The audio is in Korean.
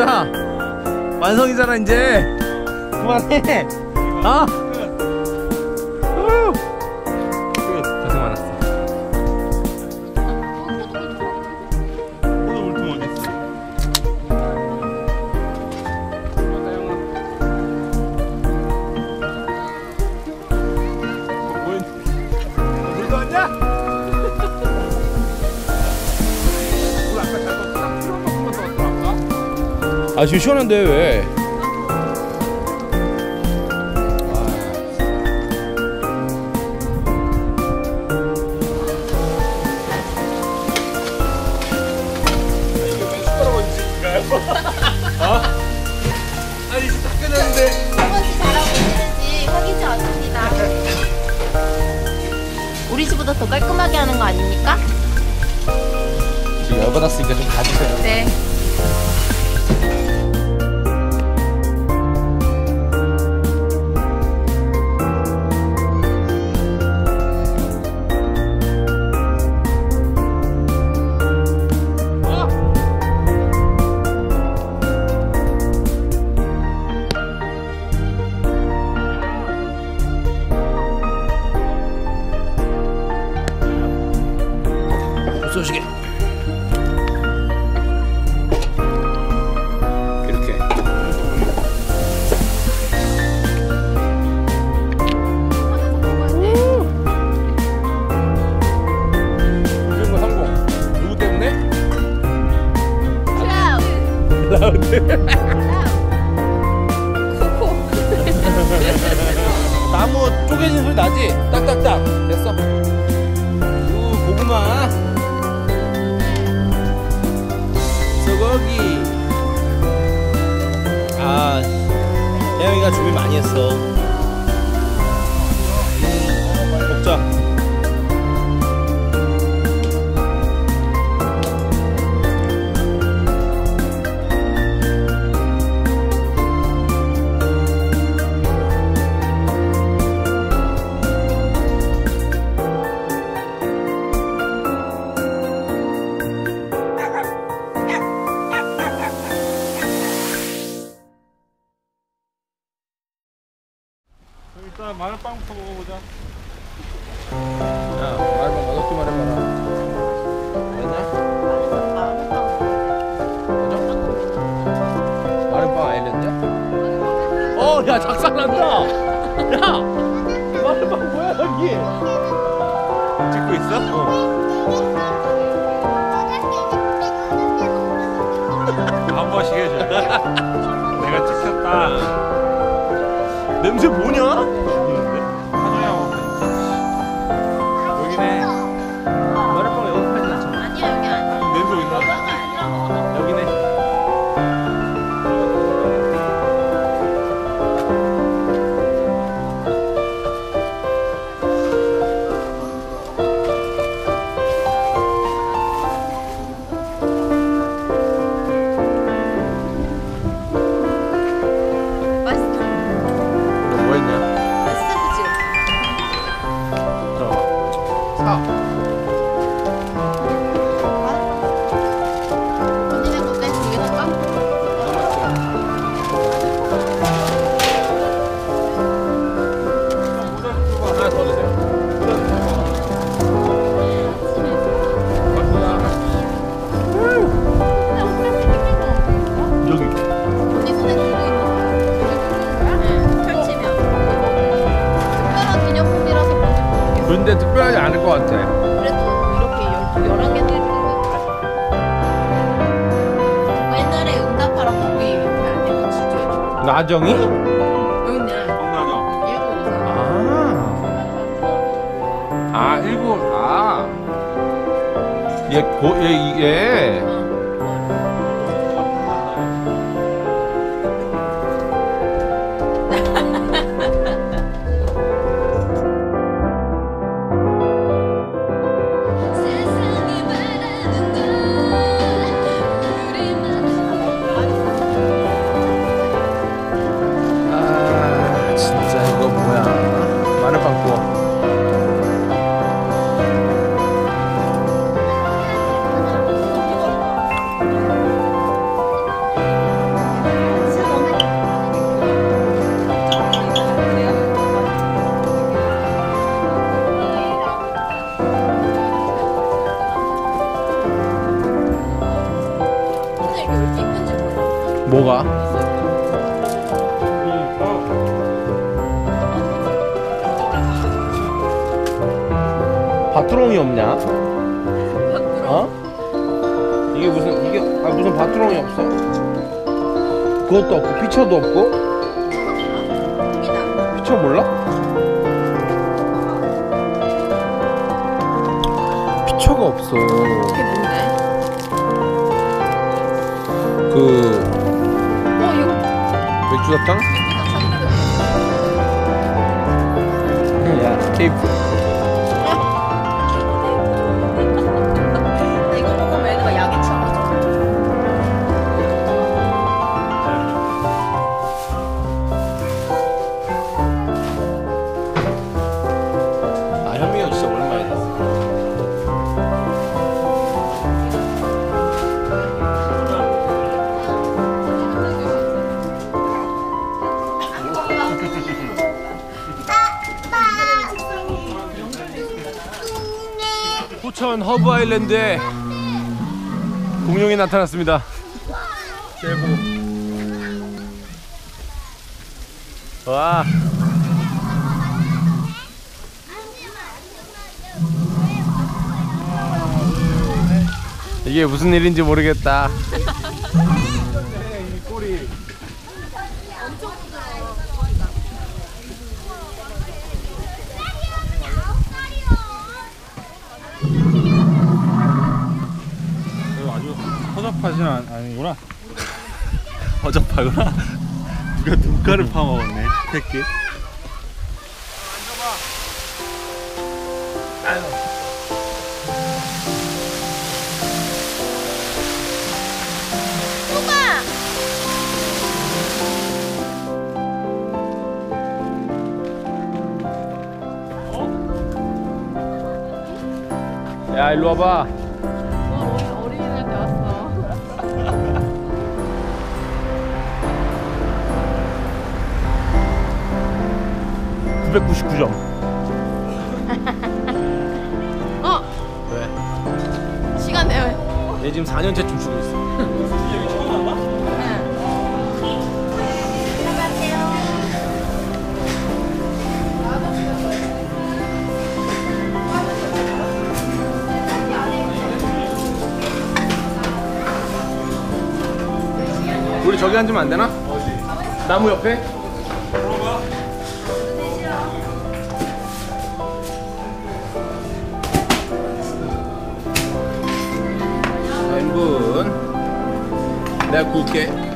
동자 완성이잖아 이제. 그만해. 아 아 지금 시원한데 왜? 아니 지금 다 끝났는데 설거지 잘하고 있는지 확인치 않습니다. 우리 집보다 더 깔끔하게 하는 거 아닙니까? 지금 열받았으니까 좀 가주세요 네. 쏘시게 이렇게. 이런 거 성공. 누구 때문에? 라우드 나무 쪼개진 소리 나지? 딱딱딱. 됐어. 우 고구마 일단 마늘빵부터 먹어보자. 야 여섯 개 말해봐라? 마늘빵? 어, 야, 작살난다! 야! 마늘빵 뭐야, 여기? 찍고 있어? 한 냄새 뭐냐? 근데 특별하지 않을 것 같아. 그래도 이렇게 열, 열한 개 들고 있는 거 옛날에 응답하라 거기 이렇게 안에 같이 줘야지. 나정이? 여기 있네. 겁나죠? 일곱 이상. 아. 아, 일곱, 아. 얘, 고, 얘, 이게. 뭐가? 바뚜롱이 없냐? 어? 이게 무슨 이게 아 무슨 바뚜롱이 없어? 그것도 없고 피처도 없고? 피처 몰라? 피처가 없어. 이게 뭔데? Zlatan? Yeah, keep. 포천 허브 아일랜드에 공룡이 나타났습니다. 제보. 와. 이게 무슨 일인지 모르겠다. 이거 허접하진 않, 아니구나. 어접하구나. 누가 눈가를 파먹었네. 새끼. 야 일로 와봐. 어 왜? 시간 내요. 얘 지금 4년째 춤추고 있어. 우리 저기 앉으면 안 되나? 어디? 나무 옆에? porque